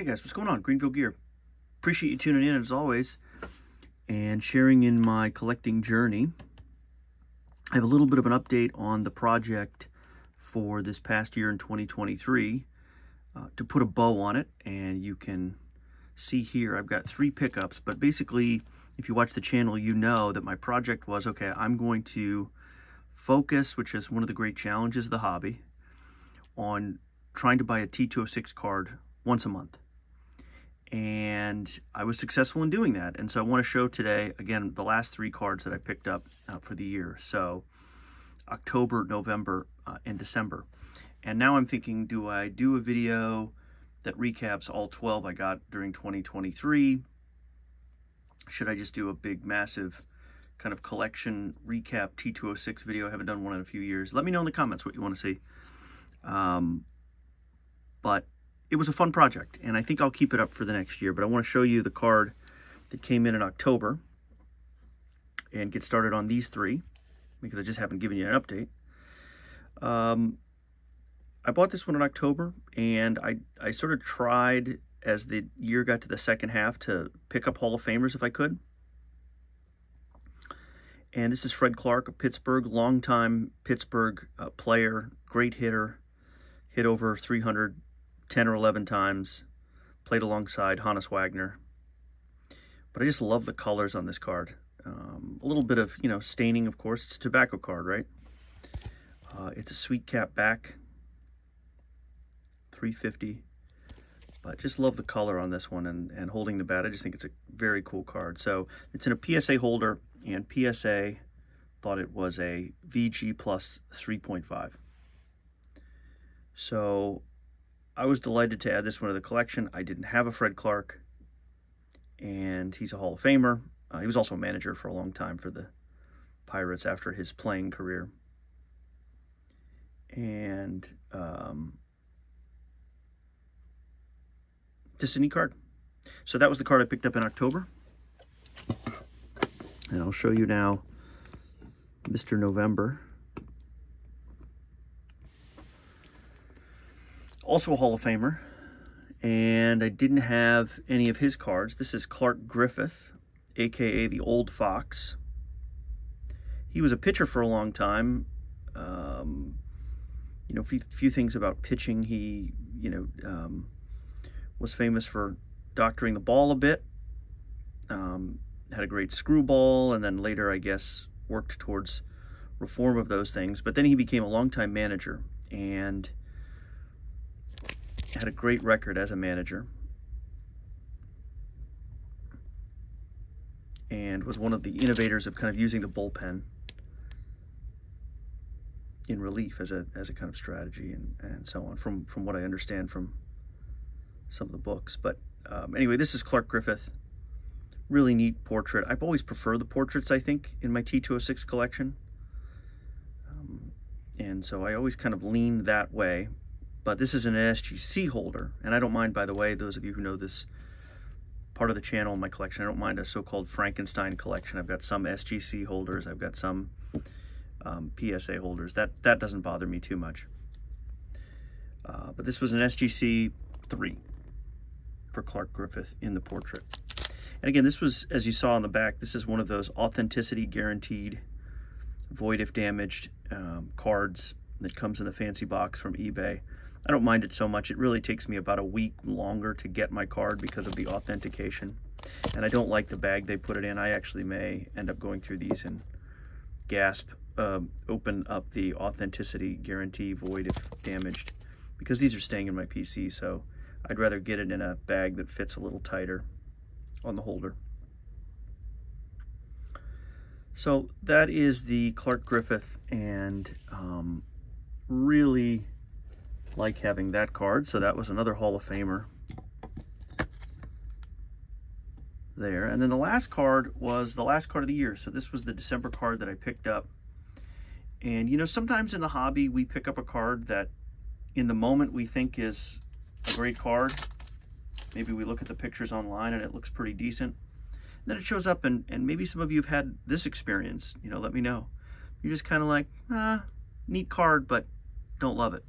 Hey guys, what's going on? Greenville Gear. Appreciate you tuning in as always and sharing in my collecting journey. I have a little bit of an update on the project for this past year in 2023 uh, to put a bow on it and you can see here I've got three pickups but basically if you watch the channel you know that my project was okay I'm going to focus which is one of the great challenges of the hobby on trying to buy a T206 card once a month and I was successful in doing that and so I want to show today again the last three cards that I picked up uh, for the year so October November uh, and December and now I'm thinking do I do a video that recaps all 12 I got during 2023. Should I just do a big, massive kind of collection recap T206 video? I haven't done one in a few years. Let me know in the comments what you want to see. Um, but it was a fun project, and I think I'll keep it up for the next year. But I want to show you the card that came in in October and get started on these three because I just haven't given you an update. Um, I bought this one in October, and I, I sort of tried as the year got to the second half to pick up Hall of Famers if I could. And this is Fred Clarke of Pittsburgh, longtime Pittsburgh uh, player, great hitter, hit over 300 10 or 11 times, played alongside Honus Wagner. But I just love the colors on this card. Um, a little bit of, you know, staining, of course. It's a tobacco card, right? Uh, it's a sweet cap back, 350 but just love the color on this one and, and holding the bat. I just think it's a very cool card. So it's in a PSA holder and PSA thought it was a VG plus 3.5. So I was delighted to add this one to the collection. I didn't have a Fred Clarke and he's a Hall of Famer. Uh, he was also a manager for a long time for the Pirates after his playing career. And um, just a neat card. So that was the card I picked up in October. And I'll show you now Mr. November. Also a Hall of Famer. And I didn't have any of his cards. This is Clark Griffith, aka the Old Fox. He was a pitcher for a long time. Um, you know, a few, few, things about pitching. He, you know, um, was famous for doctoring the ball a bit. Um, had a great screwball, and then later, I guess, worked towards reform of those things. But then he became a longtime manager and had a great record as a manager. And was one of the innovators of kind of using the bullpen in relief as a as a kind of strategy and, and so on from from what I understand from some of the books. But um, anyway, this is Clark Griffith. Really neat portrait. I've always preferred the portraits, I think, in my T206 collection. Um, and so I always kind of lean that way. But this is an SGC holder. And I don't mind, by the way, those of you who know this part of the channel my collection, I don't mind a so-called Frankenstein collection. I've got some SGC holders. I've got some um, PSA holders. That, that doesn't bother me too much. Uh, but this was an SGC 3 for Clark Griffith in the portrait. And again, this was, as you saw on the back, this is one of those authenticity guaranteed, void if damaged um, cards that comes in a fancy box from eBay. I don't mind it so much. It really takes me about a week longer to get my card because of the authentication. And I don't like the bag they put it in. I actually may end up going through these and gasp, uh, open up the authenticity guarantee void if damaged because these are staying in my PC. So I'd rather get it in a bag that fits a little tighter on the holder. So that is the Clark Griffith and um, really like having that card. So that was another Hall of Famer there. And then the last card was the last card of the year. So this was the December card that I picked up. And you know, sometimes in the hobby, we pick up a card that in the moment we think is a great card. Maybe we look at the pictures online and it looks pretty decent. And then it shows up and, and maybe some of you have had this experience, you know, let me know. You're just kind of like, ah, neat card, but don't love it.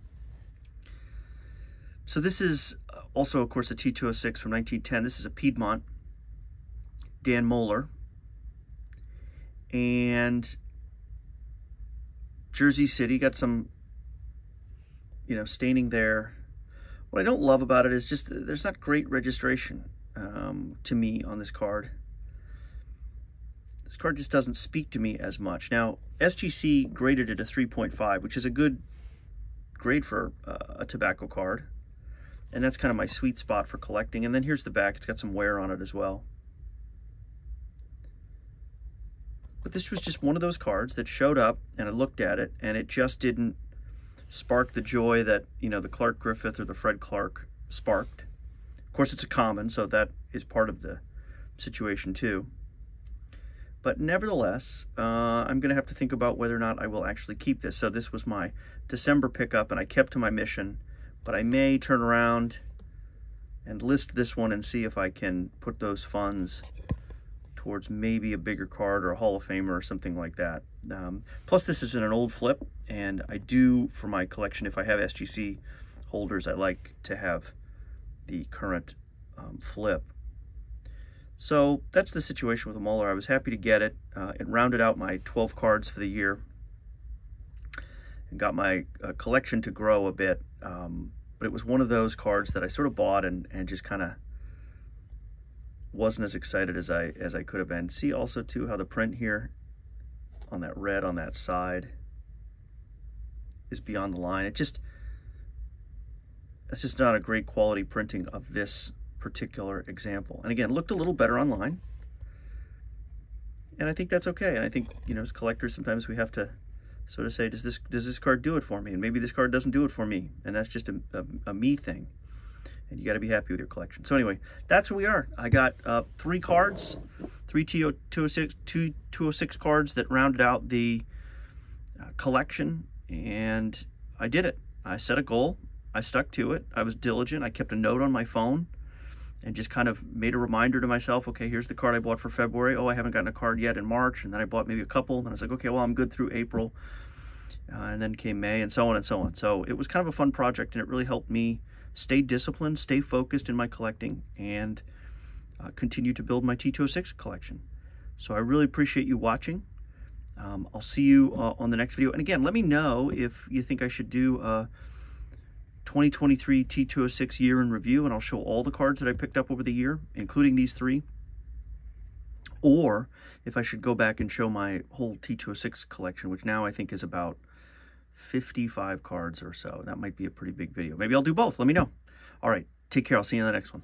So this is also, of course, a T206 from 1910. This is a Piedmont, Dan Moeller. And Jersey City got some, you know, staining there. What I don't love about it is just there's not great registration um, to me on this card. This card just doesn't speak to me as much. Now, SGC graded it a 3.5, which is a good grade for uh, a tobacco card. And that's kind of my sweet spot for collecting. And then here's the back. It's got some wear on it as well. But this was just one of those cards that showed up and I looked at it and it just didn't spark the joy that, you know, the Clark Griffith or the Fred Clarke sparked. Of course, it's a common, so that is part of the situation too. But nevertheless, uh, I'm going to have to think about whether or not I will actually keep this. So this was my December pickup, and I kept to my mission. But I may turn around and list this one and see if I can put those funds towards maybe a bigger card or a Hall of Famer or something like that. Um, plus, this is in an old flip, and I do, for my collection, if I have SGC holders, I like to have the current um, flip. So that's the situation with the Moeller. I was happy to get it. Uh, it rounded out my 12 cards for the year and got my uh, collection to grow a bit. Um, but it was one of those cards that I sort of bought and, and just kind of wasn't as excited as I as I could have been. See also too how the print here on that red on that side is beyond the line. It just it's just not a great quality printing of this particular example. And again, looked a little better online. And I think that's okay. And I think, you know, as collectors, sometimes we have to sort to say, does this does this card do it for me? And maybe this card doesn't do it for me. And that's just a, a, a me thing and you got to be happy with your collection. So anyway, that's where we are. I got uh, three cards, three 206, two 206 cards that rounded out the uh, collection, and I did it. I set a goal. I stuck to it. I was diligent. I kept a note on my phone and just kind of made a reminder to myself, okay, here's the card I bought for February. Oh, I haven't gotten a card yet in March. And then I bought maybe a couple. And I was like, okay, well, I'm good through April. Uh, and then came May and so on and so on. So it was kind of a fun project and it really helped me stay disciplined, stay focused in my collecting, and uh, continue to build my T206 collection. So I really appreciate you watching. Um, I'll see you uh, on the next video. And again, let me know if you think I should do a 2023 T206 year in review, and I'll show all the cards that I picked up over the year, including these three. Or if I should go back and show my whole T206 collection, which now I think is about 55 cards or so. That might be a pretty big video. Maybe I'll do both. Let me know. All right. Take care. I'll see you in the next one.